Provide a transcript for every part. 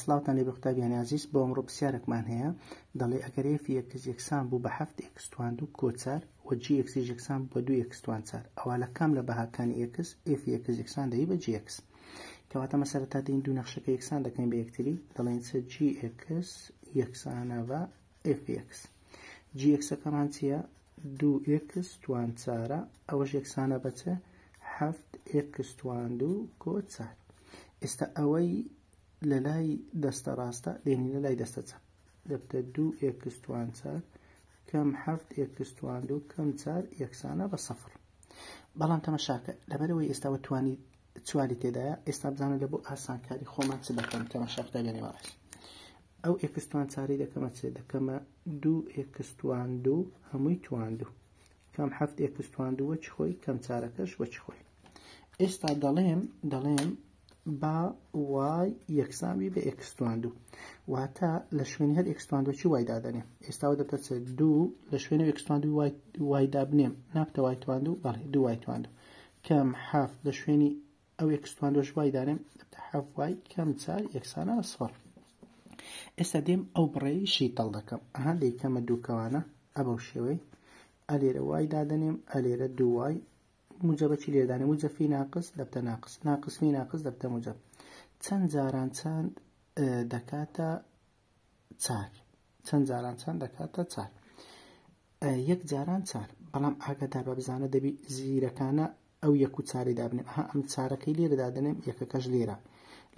سلاوتان لێ بەختابیان عزیز بۆ ئەمڕۆ پرسیارێکمان هەیە دەڵێ ئەگەر ئێفی یەکس یەکسان بوو بە هەفت ئێکستوان دوو کۆچار و جی یەکسی یەکسان بە دوو ئێکستوان چار ئەوە لە کام لە بەهاکانی ئێکس ئێفی یەکس یەکسان دەی بە جی یەکس کەواتە مەسەرە تا دین دوو نەخشەکە یەکسان دەکەین بە یەکتری دەڵێن چ جی ئێکس یەکسانە بە ئێف بی ئێکس جی ئێکسەکەمان چییە دوو ئێکس توان چارە ئەوەش یەکسانە بەچێ هەفت ئێکس توان دوو کۆ چار ئێستا ئەوەی لە لای دەستە ڕاستە دێنینە لای دەستە چەپ دەبتە دوو ئێکس توان چار کەم هەفت ئێکس توان دوو کەم چار یەکسانە بە سەفر بەڵام تەمەشاکە لەبەرەوەی ئێستاوە توانی چواری تێدایە ئێستا بزانە لە بۆ ئاسانکاری خۆمان چ دەکەم تەمەشاق دەگەنێوە ئەو ئێکس توانچارەی دەکەمە چێ دەکەمە دوو ئێکس تواندوو هەمووی تواندوو کەم هەفت ئێکس تواندوو وەچ خۆی کەم چارەکەش وەچ خۆی ئێستا دەڵێم دەڵێم با وای یەکسامی بە ئێکس تواندوو واتە لە شوێنی هەر ئێکس تواندوو چی وای دادەنێم ئێستاوە دەپەچێت دوو لە شوێنە ئێکس تواندوو وای وای دابنێم نابتە وای تواندوو بەڵێ دوو وای تواندوو کەم هەفت لە شوێنی ئەو یەکستوان دۆش وای دارێم حەف وای کەم چار یەکسانە بە سفر ئێستا دێم ئەو بڕێی شیتەڵ دەکەم ئەها لێ کەمە دووکەوانە ئەبەو شێوەی ئەلێرە وای دادەنێم ئەلێرە دووای موجەبەکی لێدانە موجەفی ناقص دەبتە ناقص ناقصنی ناقص دەبتە موجەب چەند جاران چەند دەکاتە چار چەند جاران چەند دەکاتە چار یەک جاران چار بەڵام ئاگادار بە بزانە دەبی زیرەکانە ئەو یەک و چاری دابنێم ها ئەم چارەکەی لێرە دادنێم یەکەکەش لێرە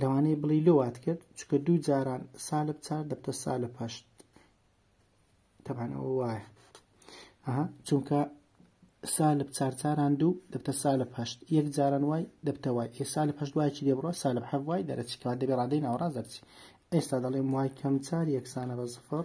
لەوانەیە بڵی لۆ وات کرد چکە دوو جاران سالب چار دەبتە سالب هەشت تەبانەوە وایە ئەها چونکە سالب چار چاران دوو دەبتە سالب هەشت یەک جاران وای دەبتە وای ئێ سالب هەشت وای چی لێ بڕە سالب حەب وای دەرەچی کەوا دەبێ ڕادەی ناوەڕاست دەرچی ئێستا دەڵێم وای کەم چار یەکسانە بە زفر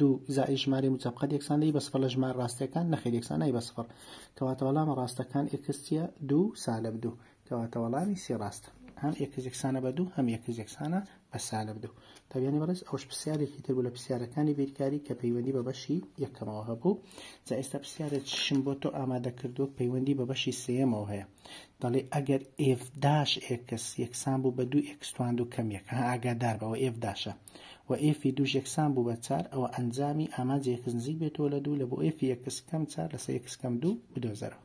دوو زائید ژمارەی موجەبقەد یەکسان دەی بە سفر لە ژمارە ڕاستەکان نەخێر یەکسان نای بە سفر کەواتە وەڵامە ڕاستەکان ئێکس چییە دوو سالب دوو کەواتە وەڵامی سێ ڕاستە هەم ئێکس یەکسانە بە دوو هەم ئێکس یەکسانە بە سالب دوو تابیانی بەڕێز ئەوش پرسیارێکی تر بوو لە پرسیارەکانی بیرکاری کە پەیوەندی بە بەشی یەکەمەوە هەبوو جا ئێستا پرسیارێک شم بۆ تۆ ئامادە کردووە پەیوەندی بە بەشی سێەمەوە هەیە دەڵێ ئەگەر ئێف داش ئێکس یەکسان بوو بە دوو ئێکستوان دوو کەم یەک ها ئاگادار بەوە ئێف داشە و ئێفی دووش یەکسان بوو بە چار ئەوە ئەنجامی ئامانجی ئێکس نزیک بێتەوە لە دوو لە بۆ ئێفی ئێکس کەم چار لەسەر ئێکس کەم دوو بدۆزەرەوە.